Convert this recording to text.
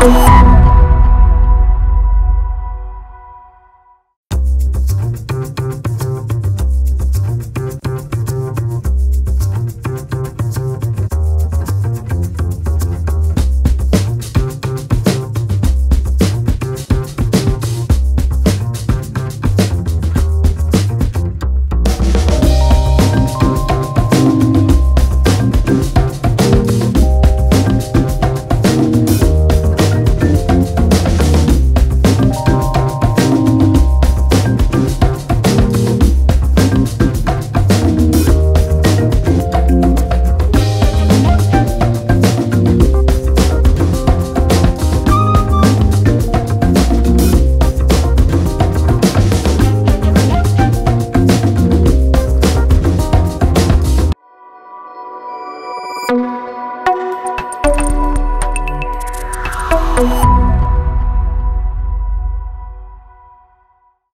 Música